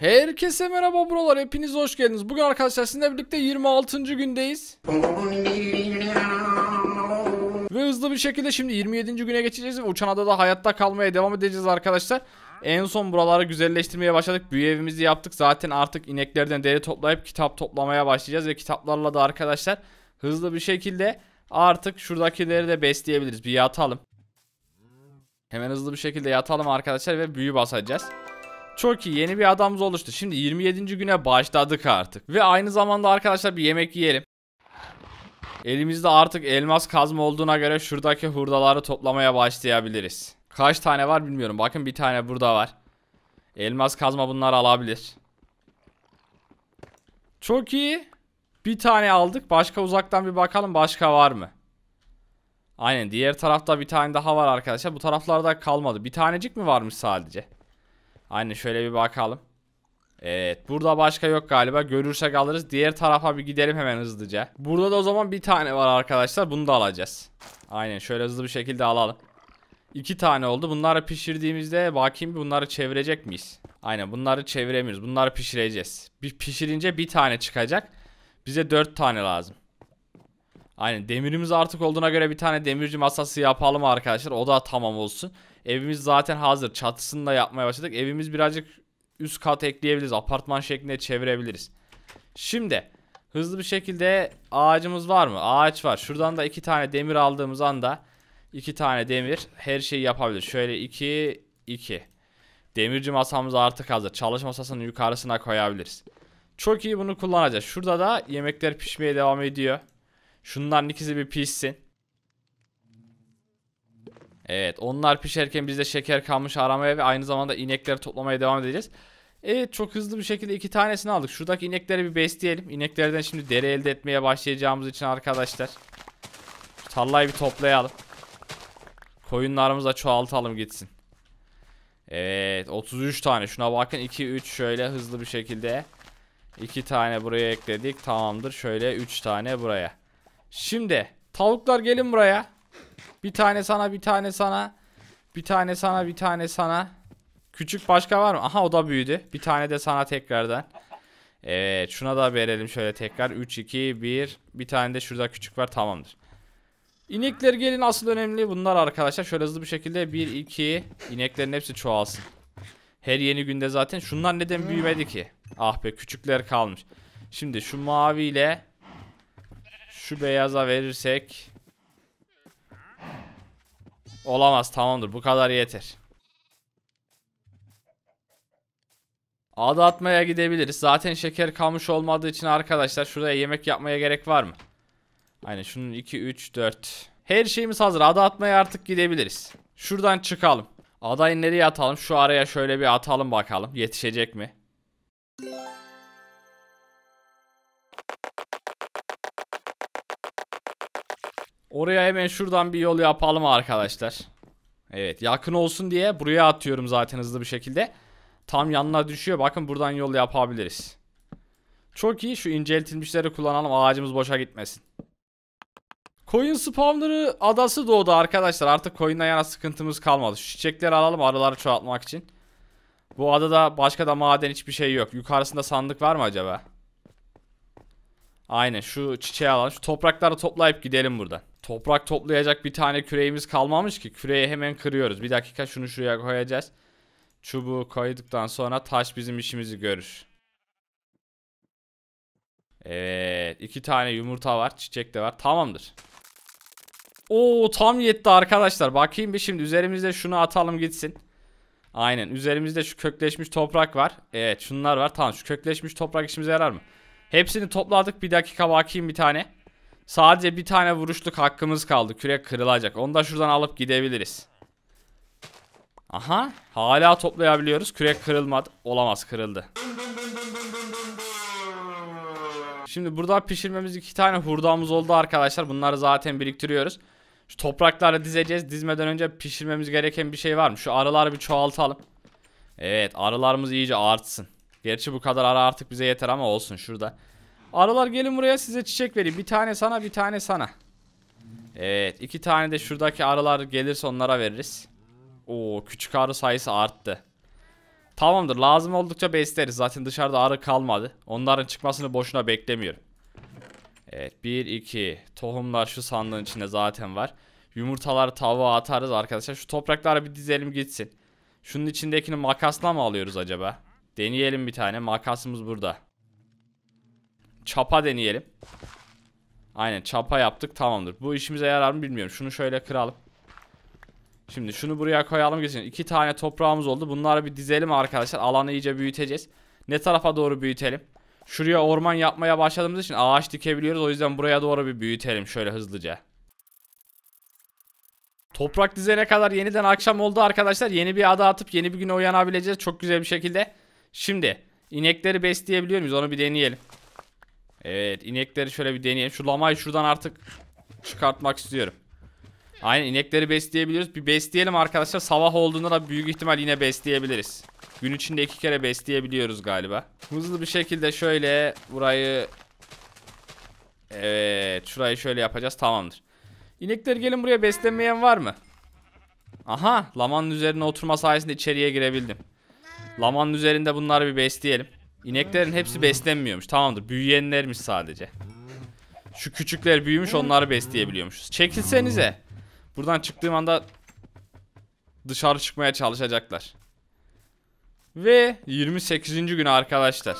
Herkese merhaba buralar hepiniz hoş geldiniz. Bugün arkadaşlar sizinle birlikte 26. gündeyiz. Ve hızlı bir şekilde şimdi 27. güne geçeceğiz ve uçan adada hayatta kalmaya devam edeceğiz arkadaşlar. En son buraları güzelleştirmeye başladık. Büyü evimizi yaptık. Zaten artık ineklerden deri toplayıp kitap toplamaya başlayacağız ve kitaplarla da arkadaşlar hızlı bir şekilde artık şuradakileri de besleyebiliriz. Bir yatalım. Hemen hızlı bir şekilde yatalım arkadaşlar ve büyü basacağız. Çok iyi yeni bir adamımız oluştu. Şimdi 27. güne başladık artık. Ve aynı zamanda arkadaşlar bir yemek yiyelim. Elimizde artık elmas kazma olduğuna göre şuradaki hurdaları toplamaya başlayabiliriz. Kaç tane var bilmiyorum. Bakın bir tane burada var. Elmas kazma bunları alabilir. Çok iyi. Bir tane aldık. Başka uzaktan bir bakalım başka var mı? Aynen diğer tarafta bir tane daha var arkadaşlar. Bu taraflarda kalmadı. Bir tanecik mi varmış sadece? Aynen şöyle bir bakalım. Evet burada başka yok galiba. Görürsek alırız. Diğer tarafa bir gidelim hemen hızlıca. Burada da o zaman bir tane var arkadaşlar. Bunu da alacağız. Aynen şöyle hızlı bir şekilde alalım. İki tane oldu. Bunları pişirdiğimizde bakayım bunları çevirecek miyiz? Aynen bunları çeviremiyoruz. Bunları pişireceğiz. Bir pişirince bir tane çıkacak. Bize dört tane lazım. Aynen demirimiz artık olduğuna göre bir tane demirci masası yapalım arkadaşlar. O da tamam olsun. Evimiz zaten hazır. Çatısını da yapmaya başladık. Evimiz birazcık üst kat ekleyebiliriz. Apartman şeklinde çevirebiliriz. Şimdi hızlı bir şekilde ağacımız var mı? Ağaç var. Şuradan da iki tane demir aldığımız anda iki tane demir her şeyi yapabilir. Şöyle iki iki. Demirci masamız artık hazır. Çalışma masasının yukarısına koyabiliriz. Çok iyi bunu kullanacağız. Şurada da yemekler pişmeye devam ediyor. Şunların ikisi bir pişsin. Evet onlar pişerken biz de şeker kalmış aramaya ve aynı zamanda inekleri toplamaya devam edeceğiz. Evet çok hızlı bir şekilde iki tanesini aldık. Şuradaki inekleri bir besleyelim. İneklerden şimdi deri elde etmeye başlayacağımız için arkadaşlar. Tarlayı bir toplayalım. Koyunlarımızı da çoğaltalım gitsin. Evet 33 tane şuna bakın 2 3 şöyle hızlı bir şekilde. 2 tane buraya ekledik tamamdır şöyle 3 tane buraya. Şimdi tavuklar gelin buraya. Bir tane sana bir tane sana. Bir tane sana bir tane sana. Küçük başka var mı? Aha o da büyüdü. Bir tane de sana tekrardan. Evet şuna da verelim şöyle tekrar. 3, 2, 1. Bir tane de şurada küçük var tamamdır. İnekler gelin asıl önemli bunlar arkadaşlar. Şöyle hızlı bir şekilde 1, 2. ineklerin hepsi çoğalsın. Her yeni günde zaten. Şunlar neden büyümedi ki? Ah be küçükler kalmış. Şimdi şu maviyle şu beyaza verirsek Olamaz tamamdır bu kadar yeter. Adı atmaya gidebiliriz. Zaten şeker kalmış olmadığı için arkadaşlar şuraya yemek yapmaya gerek var mı? Aynen şunun 2 3 4. Her şeyimiz hazır. Adı atmaya artık gidebiliriz. Şuradan çıkalım. Adayı nereye atalım? Şu araya şöyle bir atalım bakalım. Yetişecek mi? Oraya hemen şuradan bir yol yapalım arkadaşlar. Evet yakın olsun diye buraya atıyorum zaten hızlı bir şekilde. Tam yanına düşüyor. Bakın buradan yol yapabiliriz. Çok iyi. Şu inceltilmişleri kullanalım. Ağacımız boşa gitmesin. Koyun spawner'ı adası doğdu arkadaşlar. Artık koyunla yana sıkıntımız kalmadı. Şu çiçekleri alalım arıları çoğaltmak için. Bu adada başka da maden hiçbir şey yok. Yukarısında sandık var mı acaba? Aynen şu çiçeği alalım. Şu toprakları toplayıp gidelim buradan. Toprak toplayacak bir tane küreğimiz kalmamış ki. Küreği hemen kırıyoruz. Bir dakika şunu şuraya koyacağız. Çubuğu koyduktan sonra taş bizim işimizi görür. Evet. iki tane yumurta var. Çiçek de var. Tamamdır. Oo tam yetti arkadaşlar. Bakayım bir şimdi üzerimizde şunu atalım gitsin. Aynen. Üzerimizde şu kökleşmiş toprak var. Evet şunlar var. Tamam şu kökleşmiş toprak işimize yarar mı? Hepsini topladık. Bir dakika bakayım bir tane. Sadece bir tane vuruşluk hakkımız kaldı. Kürek kırılacak. Onu da şuradan alıp gidebiliriz. Aha. Hala toplayabiliyoruz. Kürek kırılmadı. Olamaz kırıldı. Şimdi burada pişirmemiz iki tane hurdamız oldu arkadaşlar. Bunları zaten biriktiriyoruz. Şu toprakları dizeceğiz. Dizmeden önce pişirmemiz gereken bir şey var mı? Şu arıları bir çoğaltalım. Evet arılarımız iyice artsın. Gerçi bu kadar arı artık bize yeter ama olsun şurada. Arılar gelin buraya size çiçek vereyim. Bir tane sana bir tane sana. Evet iki tane de şuradaki arılar gelirse onlara veririz. Oo küçük arı sayısı arttı. Tamamdır. Lazım oldukça besleriz. Zaten dışarıda arı kalmadı. Onların çıkmasını boşuna beklemiyorum. Evet 1 2 tohumlar şu sandığın içinde zaten var. Yumurtaları tavuğa atarız arkadaşlar. Şu toprakları bir dizelim gitsin. Şunun içindekini makasla mı alıyoruz acaba? Deneyelim bir tane. Makasımız burada. Çapa deneyelim. Aynen çapa yaptık tamamdır. Bu işimize yarar mı bilmiyorum. Şunu şöyle kıralım. Şimdi şunu buraya koyalım geçelim. İki tane toprağımız oldu. Bunları bir dizelim arkadaşlar. Alanı iyice büyüteceğiz. Ne tarafa doğru büyütelim? Şuraya orman yapmaya başladığımız için ağaç dikebiliyoruz. O yüzden buraya doğru bir büyütelim şöyle hızlıca. Toprak dizene kadar yeniden akşam oldu arkadaşlar. Yeni bir ada atıp yeni bir güne uyanabileceğiz. Çok güzel bir şekilde. Şimdi inekleri besleyebiliyor muyuz? Onu bir deneyelim. Evet inekleri şöyle bir deneyelim. Şu lamayı şuradan artık çıkartmak istiyorum. Aynen inekleri besleyebiliyoruz. Bir besleyelim arkadaşlar. Sabah olduğunda da büyük ihtimal yine besleyebiliriz. Gün içinde iki kere besleyebiliyoruz galiba. Hızlı bir şekilde şöyle burayı... Evet şurayı şöyle yapacağız tamamdır. İnekler gelin buraya beslenmeyen var mı? Aha lamanın üzerine oturma sayesinde içeriye girebildim. Lamanın üzerinde bunları bir besleyelim. İneklerin hepsi beslenmiyormuş tamamdır büyüyenlermiş sadece. Şu küçükler büyümüş onları besleyebiliyormuşuz. Çekilsenize. Buradan çıktığım anda dışarı çıkmaya çalışacaklar. Ve 28. gün arkadaşlar.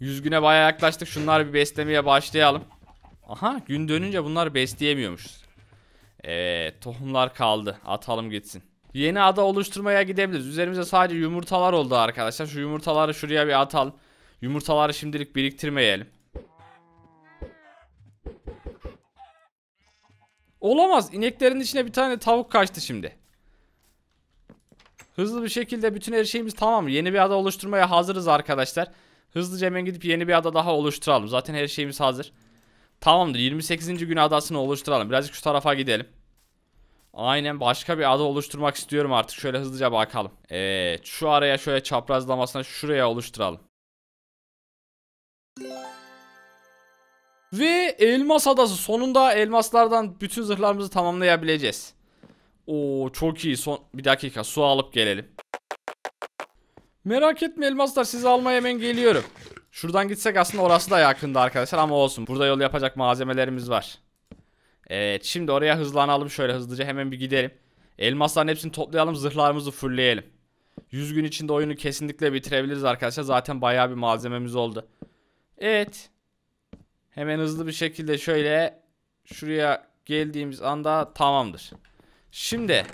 Yüz güne baya yaklaştık. Şunları bir beslemeye başlayalım. Aha gün dönünce bunları besleyemiyormuşuz. Evet tohumlar kaldı. Atalım gitsin. Yeni ada oluşturmaya gidebiliriz. Üzerimizde sadece yumurtalar oldu arkadaşlar. Şu yumurtaları şuraya bir atalım. Yumurtaları şimdilik biriktirmeyelim. Olamaz. İneklerin içine bir tane tavuk kaçtı şimdi. Hızlı bir şekilde bütün her şeyimiz tamam. Yeni bir ada oluşturmaya hazırız arkadaşlar. Hızlıca hemen gidip yeni bir ada daha oluşturalım. Zaten her şeyimiz hazır. Tamamdır. 28. gün adasını oluşturalım. Birazcık şu tarafa gidelim. Aynen başka bir ada oluşturmak istiyorum artık. Şöyle hızlıca bakalım. Evet şu araya şöyle çaprazlamasına şuraya oluşturalım. Ve elmas adası. Sonunda elmaslardan bütün zırhlarımızı tamamlayabileceğiz. Oo çok iyi. Son bir dakika su alıp gelelim. Merak etme elmaslar sizi almaya hemen geliyorum. Şuradan gitsek aslında orası da yakında arkadaşlar ama olsun. Burada yol yapacak malzemelerimiz var. Evet şimdi oraya hızlanalım şöyle hızlıca hemen bir gidelim. Elmasların hepsini toplayalım zırhlarımızı fullleyelim. 100 gün içinde oyunu kesinlikle bitirebiliriz arkadaşlar. Zaten bayağı bir malzememiz oldu. Evet. Hemen hızlı bir şekilde şöyle şuraya geldiğimiz anda tamamdır. Şimdi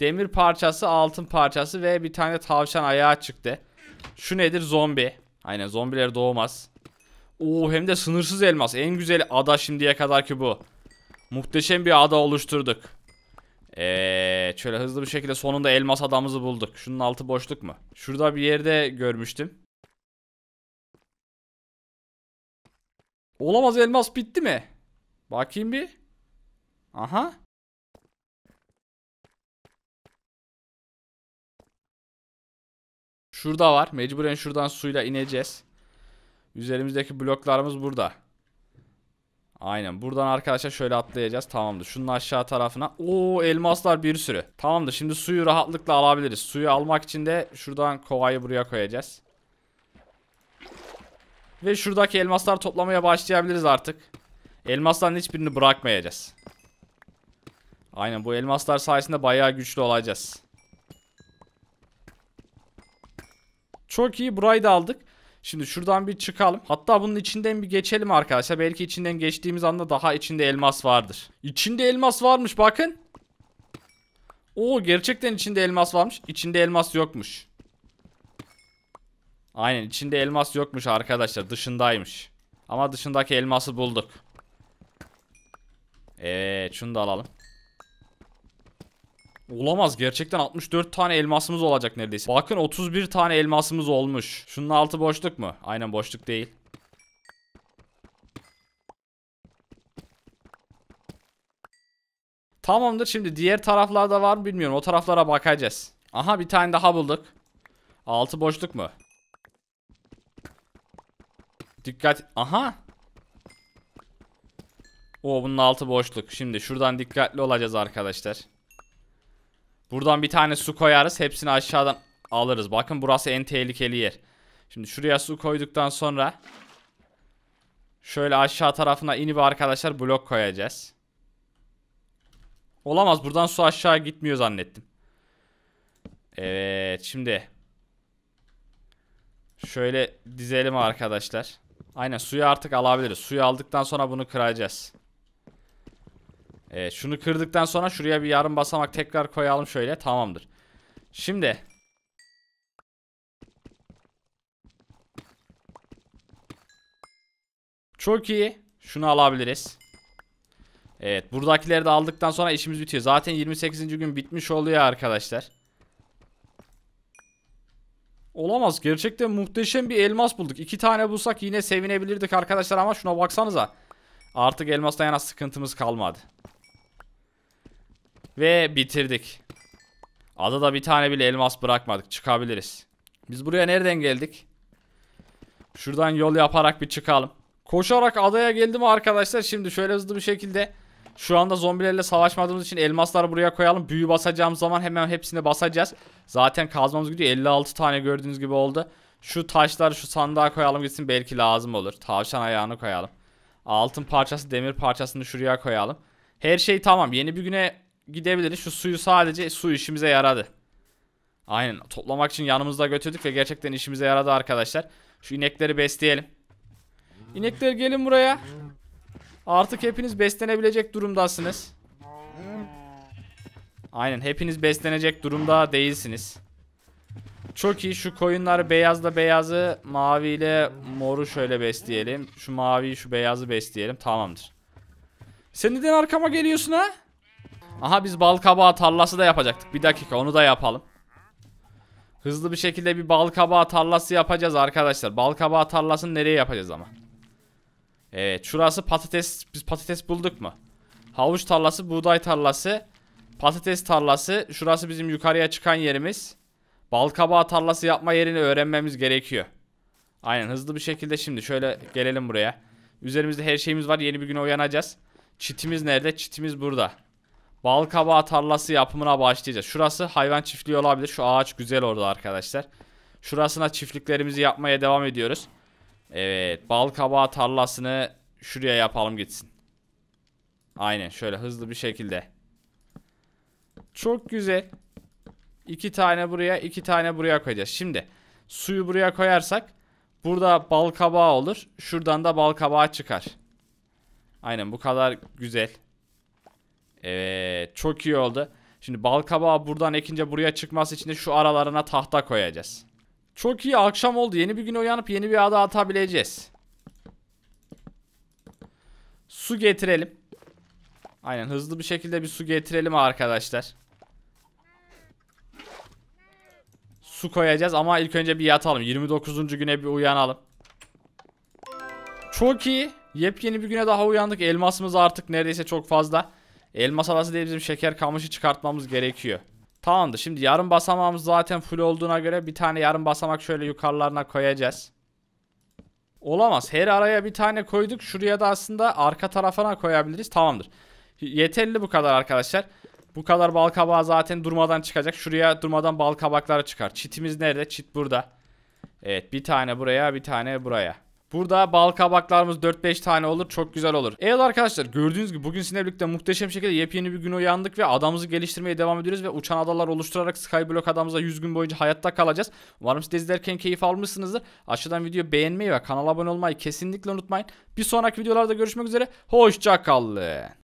demir parçası, altın parçası ve bir tane tavşan ayağı çıktı. Şu nedir? Zombi. Aynen zombiler doğmaz. Oo hem de sınırsız elmas. En güzel ada şimdiye kadar ki bu. Muhteşem bir ada oluşturduk. Eee şöyle hızlı bir şekilde sonunda elmas adamızı bulduk. Şunun altı boşluk mu? Şurada bir yerde görmüştüm. Olamaz elmas bitti mi? Bakayım bir. Aha. Şurada var. Mecburen şuradan suyla ineceğiz. Üzerimizdeki bloklarımız burada. Aynen. Buradan arkadaşlar şöyle atlayacağız. Tamamdır. Şunun aşağı tarafına. Oo elmaslar bir sürü. Tamamdır. Şimdi suyu rahatlıkla alabiliriz. Suyu almak için de şuradan kovayı buraya koyacağız. Ve şuradaki elmaslar toplamaya başlayabiliriz artık. Elmasların hiçbirini bırakmayacağız. Aynen bu elmaslar sayesinde bayağı güçlü olacağız. Çok iyi burayı da aldık. Şimdi şuradan bir çıkalım. Hatta bunun içinden bir geçelim arkadaşlar. Belki içinden geçtiğimiz anda daha içinde elmas vardır. İçinde elmas varmış bakın. Oo gerçekten içinde elmas varmış. İçinde elmas yokmuş. Aynen içinde elmas yokmuş arkadaşlar. Dışındaymış. Ama dışındaki elması bulduk. Evet şunu da alalım. Olamaz gerçekten 64 tane elmasımız olacak neredeyse. Bakın 31 tane elmasımız olmuş. Şunun altı boşluk mu? Aynen boşluk değil. Tamamdır şimdi diğer taraflarda var mı bilmiyorum. O taraflara bakacağız. Aha bir tane daha bulduk. Altı boşluk mu? Dikkat. Aha. Oo bunun altı boşluk. Şimdi şuradan dikkatli olacağız arkadaşlar. Buradan bir tane su koyarız. Hepsini aşağıdan alırız. Bakın burası en tehlikeli yer. Şimdi şuraya su koyduktan sonra şöyle aşağı tarafına inip arkadaşlar blok koyacağız. Olamaz. Buradan su aşağı gitmiyor zannettim. Evet. Şimdi şöyle dizelim arkadaşlar. Aynen suyu artık alabiliriz. Suyu aldıktan sonra bunu kıracağız. Evet şunu kırdıktan sonra şuraya bir yarım basamak tekrar koyalım şöyle. Tamamdır. Şimdi Çok iyi. Şunu alabiliriz. Evet buradakileri de aldıktan sonra işimiz bitiyor. Zaten 28. gün bitmiş oluyor arkadaşlar. Olamaz. Gerçekten muhteşem bir elmas bulduk. İki tane bulsak yine sevinebilirdik arkadaşlar ama şuna baksanıza. Artık elmastan yana sıkıntımız kalmadı. Ve bitirdik. Adada bir tane bile elmas bırakmadık. Çıkabiliriz. Biz buraya nereden geldik? Şuradan yol yaparak bir çıkalım. Koşarak adaya geldim arkadaşlar. Şimdi şöyle hızlı bir şekilde şu anda zombilerle savaşmadığımız için elmasları buraya koyalım. Büyü basacağımız zaman hemen hepsini basacağız. Zaten kazmamız gidiyor. 56 tane gördüğünüz gibi oldu. Şu taşları şu sandığa koyalım gitsin belki lazım olur. Tavşan ayağını koyalım. Altın parçası demir parçasını şuraya koyalım. Her şey tamam. Yeni bir güne gidebiliriz. Şu suyu sadece su işimize yaradı. Aynen toplamak için yanımızda götürdük ve gerçekten işimize yaradı arkadaşlar. Şu inekleri besleyelim. İnekler gelin buraya. Artık hepiniz beslenebilecek durumdasınız. Aynen hepiniz beslenecek durumda değilsiniz. Çok iyi şu koyunları beyazla beyazı maviyle moru şöyle besleyelim. Şu maviyi şu beyazı besleyelim tamamdır. Sen neden arkama geliyorsun ha? Aha biz bal kabağı tarlası da yapacaktık. Bir dakika onu da yapalım. Hızlı bir şekilde bir bal kabağı tarlası yapacağız arkadaşlar. Bal kabağı tarlasını nereye yapacağız ama? Evet şurası patates. Biz patates bulduk mu? Havuç tarlası, buğday tarlası, patates tarlası. Şurası bizim yukarıya çıkan yerimiz. Bal kabağı tarlası yapma yerini öğrenmemiz gerekiyor. Aynen hızlı bir şekilde şimdi şöyle gelelim buraya. Üzerimizde her şeyimiz var. Yeni bir güne uyanacağız. Çitimiz nerede? Çitimiz burada. Bal tarlası yapımına başlayacağız. Şurası hayvan çiftliği olabilir. Şu ağaç güzel orada arkadaşlar. Şurasına çiftliklerimizi yapmaya devam ediyoruz. Evet bal tarlasını şuraya yapalım gitsin. Aynen şöyle hızlı bir şekilde. Çok güzel. İki tane buraya iki tane buraya koyacağız. Şimdi suyu buraya koyarsak burada bal kabağı olur. Şuradan da bal kabağı çıkar. Aynen bu kadar güzel. Evet çok iyi oldu. Şimdi bal kabağı buradan ekince buraya çıkması için de şu aralarına tahta koyacağız. Çok iyi akşam oldu. Yeni bir gün uyanıp yeni bir ada atabileceğiz. Su getirelim. Aynen hızlı bir şekilde bir su getirelim arkadaşlar. Su koyacağız ama ilk önce bir yatalım. 29. güne bir uyanalım. Çok iyi. Yepyeni bir güne daha uyandık. Elmasımız artık neredeyse çok fazla. Elmas alası değil bizim şeker kamışı çıkartmamız gerekiyor. Tamamdır. Şimdi yarım basamağımız zaten full olduğuna göre bir tane yarım basamak şöyle yukarılarına koyacağız. Olamaz. Her araya bir tane koyduk. Şuraya da aslında arka tarafına koyabiliriz. Tamamdır. Yeterli bu kadar arkadaşlar. Bu kadar bal kabağı zaten durmadan çıkacak. Şuraya durmadan bal kabakları çıkar. Çitimiz nerede? Çit burada. Evet bir tane buraya bir tane buraya. Burada bal kabaklarımız 4-5 tane olur. Çok güzel olur. Evet arkadaşlar gördüğünüz gibi bugün sizinle birlikte muhteşem şekilde yepyeni bir gün uyandık ve adamımızı geliştirmeye devam ediyoruz ve uçan adalar oluşturarak Skyblock adamıza 100 gün boyunca hayatta kalacağız. Umarım siz de izlerken keyif almışsınızdır. Aşağıdan videoyu beğenmeyi ve kanala abone olmayı kesinlikle unutmayın. Bir sonraki videolarda görüşmek üzere. Hoşçakalın.